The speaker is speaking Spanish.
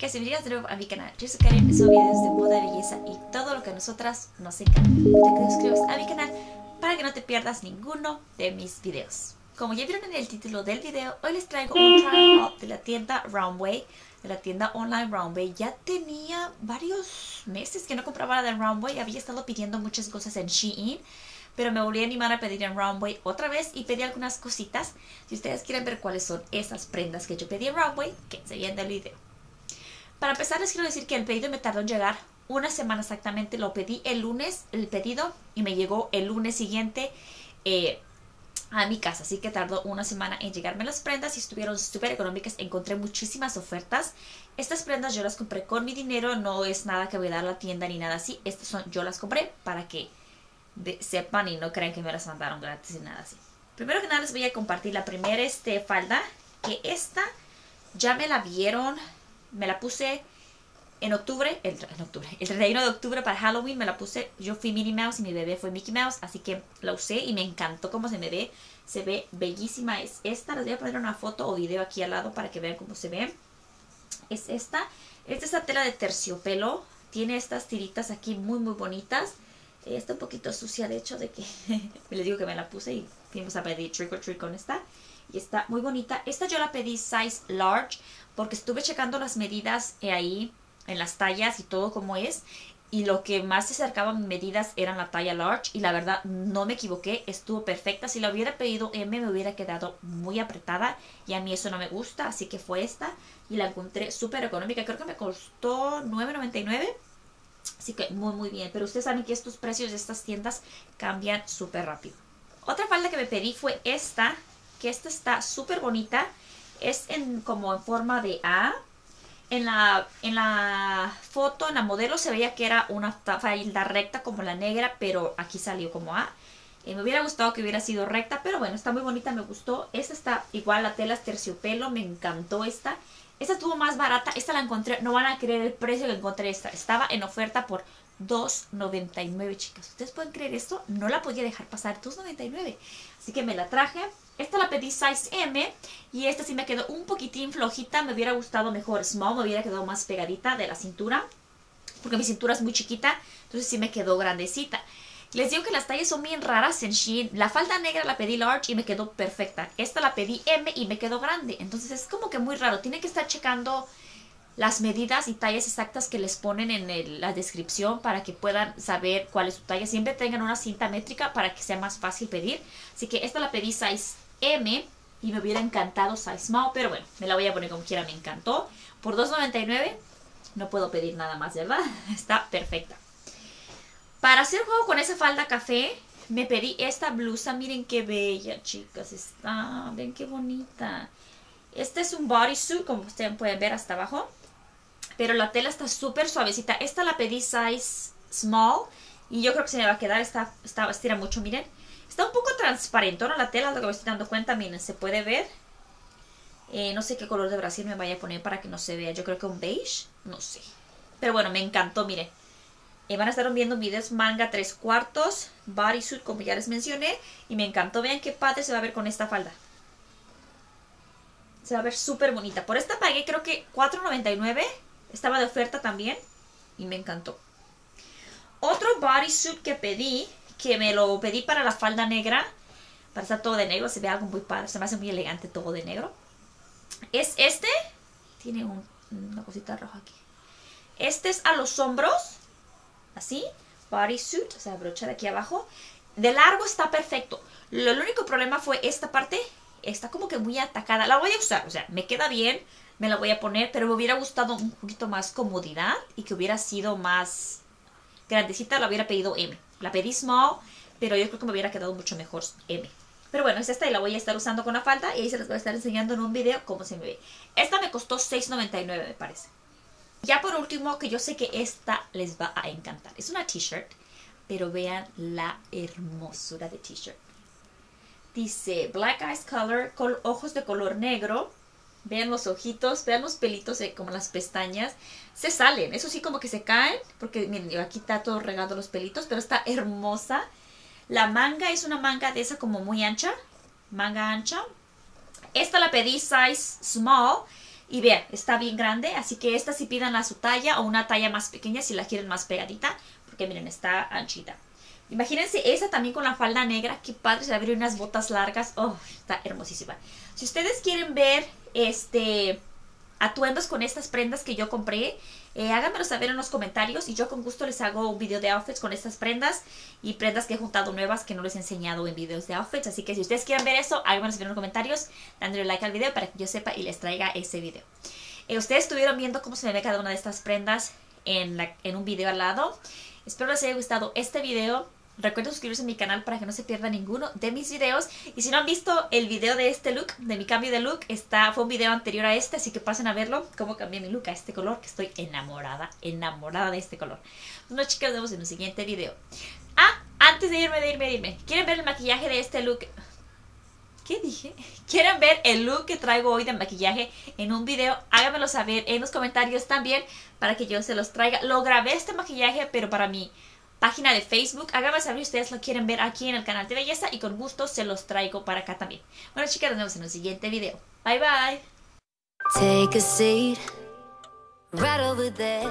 chicas, bienvenidas de nuevo a mi canal. Yo soy Karen, son videos de moda, belleza y todo lo que a nosotras nos encanta. Te suscribas a mi canal para que no te pierdas ninguno de mis videos. Como ya vieron en el título del video, hoy les traigo un trial de la tienda Roundway, de la tienda online Roundway. Ya tenía varios meses que no compraba nada de Roundway, había estado pidiendo muchas cosas en Shein pero me volví a animar a pedir en Roundway otra vez y pedí algunas cositas. Si ustedes quieren ver cuáles son esas prendas que yo pedí en Roundway, que se viendo el video. Para empezar les quiero decir que el pedido me tardó en llegar una semana exactamente. Lo pedí el lunes, el pedido, y me llegó el lunes siguiente eh, a mi casa. Así que tardó una semana en llegarme las prendas y estuvieron súper económicas. Encontré muchísimas ofertas. Estas prendas yo las compré con mi dinero. No es nada que voy a dar a la tienda ni nada así. Estas son, yo las compré para que sepan y no crean que me las mandaron gratis y nada así. Primero que nada les voy a compartir la primera este, falda, que esta ya me la vieron, me la puse en octubre, el, en octubre, el 31 de octubre para Halloween me la puse, yo fui Minnie Mouse y mi bebé fue Mickey Mouse, así que la usé y me encantó cómo se me ve, se ve bellísima, es esta, les voy a poner una foto o video aquí al lado para que vean cómo se ve, es esta, esta es la tela de terciopelo, tiene estas tiritas aquí muy muy bonitas, Está un poquito sucia, de hecho, de que les digo que me la puse y fuimos a pedir trick or treat con esta. Y está muy bonita. Esta yo la pedí size large porque estuve checando las medidas ahí en las tallas y todo como es. Y lo que más se acercaba a mis medidas eran la talla large. Y la verdad no me equivoqué, estuvo perfecta. Si la hubiera pedido M me hubiera quedado muy apretada. Y a mí eso no me gusta, así que fue esta. Y la encontré súper económica. Creo que me costó $9.99 Así que muy muy bien. Pero ustedes saben que estos precios de estas tiendas cambian súper rápido. Otra falda que me pedí fue esta. Que esta está súper bonita. Es en, como en forma de A. En la, en la foto, en la modelo se veía que era una falda recta como la negra. Pero aquí salió como A. Eh, me hubiera gustado que hubiera sido recta, pero bueno, está muy bonita, me gustó. Esta está igual, la tela es terciopelo, me encantó esta. Esta estuvo más barata, esta la encontré, no van a creer el precio que encontré esta. Estaba en oferta por $2.99, chicas. ¿Ustedes pueden creer esto? No la podía dejar pasar, $2.99. Así que me la traje. Esta la pedí size M y esta sí me quedó un poquitín flojita. Me hubiera gustado mejor small, me hubiera quedado más pegadita de la cintura. Porque mi cintura es muy chiquita, entonces sí me quedó grandecita. Les digo que las tallas son bien raras en Shein. La falda negra la pedí large y me quedó perfecta. Esta la pedí M y me quedó grande. Entonces es como que muy raro. Tienen que estar checando las medidas y tallas exactas que les ponen en la descripción para que puedan saber cuál es su talla. Siempre tengan una cinta métrica para que sea más fácil pedir. Así que esta la pedí size M y me hubiera encantado size small. Pero bueno, me la voy a poner como quiera. Me encantó. Por $2.99 no puedo pedir nada más, ¿verdad? Está perfecta. Para hacer juego con esa falda café, me pedí esta blusa. Miren qué bella, chicas. Está, ven qué bonita. Este es un bodysuit, como ustedes pueden ver hasta abajo. Pero la tela está súper suavecita. Esta la pedí size small. Y yo creo que se me va a quedar. Está, está estira mucho, miren. Está un poco transparente, ¿no? La tela, lo que me estoy dando cuenta, miren, se puede ver. Eh, no sé qué color de Brasil me vaya a poner para que no se vea. Yo creo que un beige. No sé. Pero bueno, me encantó, miren. Eh, van a estar viendo videos manga 3 cuartos, bodysuit como ya les mencioné. Y me encantó. Vean qué padre se va a ver con esta falda. Se va a ver súper bonita. Por esta pagué creo que $4.99. Estaba de oferta también. Y me encantó. Otro bodysuit que pedí, que me lo pedí para la falda negra. Para estar todo de negro. Se ve algo muy padre. Se me hace muy elegante todo de negro. Es este. Tiene una cosita roja aquí. Este es a los hombros así, bodysuit, o sea, brocha de aquí abajo. De largo está perfecto. Lo, el único problema fue esta parte, está como que muy atacada. La voy a usar, o sea, me queda bien, me la voy a poner, pero me hubiera gustado un poquito más comodidad y que hubiera sido más grandecita, la hubiera pedido M. La pedí small, pero yo creo que me hubiera quedado mucho mejor M. Pero bueno, es esta y la voy a estar usando con la falda y ahí se las voy a estar enseñando en un video cómo se me ve. Esta me costó $6.99 me parece. Ya por último, que yo sé que esta les va a encantar. Es una t-shirt, pero vean la hermosura de t-shirt. Dice Black Eyes Color, con ojos de color negro. Vean los ojitos, vean los pelitos como las pestañas. Se salen, eso sí como que se caen, porque miren, aquí está todo regado los pelitos, pero está hermosa. La manga es una manga de esa como muy ancha, manga ancha. Esta la pedí size small Y vean, está bien grande, así que esta sí pidan a su talla o una talla más pequeña si la quieren más pegadita, porque miren, está anchita. Imagínense esa también con la falda negra, qué padre, se abrir unas botas largas, oh, está hermosísima. Si ustedes quieren ver este atuendos con estas prendas que yo compré, eh, háganmelo saber en los comentarios y yo con gusto les hago un video de outfits con estas prendas y prendas que he juntado nuevas que no les he enseñado en videos de outfits. Así que si ustedes quieren ver eso, háganmelo saber en los comentarios, dándole like al video para que yo sepa y les traiga ese video. Eh, ustedes estuvieron viendo cómo se me ve cada una de estas prendas en, en un video al lado. Espero les haya gustado este video. Recuerden suscribirse a mi canal para que no se pierda ninguno de mis videos. Y si no han visto el video de este look, de mi cambio de look, está, fue un video anterior a este, así que pasen a verlo. Cómo cambié mi look a este color, que estoy enamorada, enamorada de este color. Bueno chicas, nos vemos en un siguiente video. Ah, antes de irme, de irme, de irme. ¿Quieren ver el maquillaje de este look? ¿Qué dije? ¿Quieren ver el look que traigo hoy de maquillaje en un video? Háganmelo saber en los comentarios también para que yo se los traiga. Lo grabé este maquillaje, pero para mí página de Facebook. Háganme saber si ustedes lo quieren ver aquí en el canal de belleza y con gusto se los traigo para acá también. Bueno chicas, nos vemos en el siguiente video. Bye bye. Take a seat, right over there.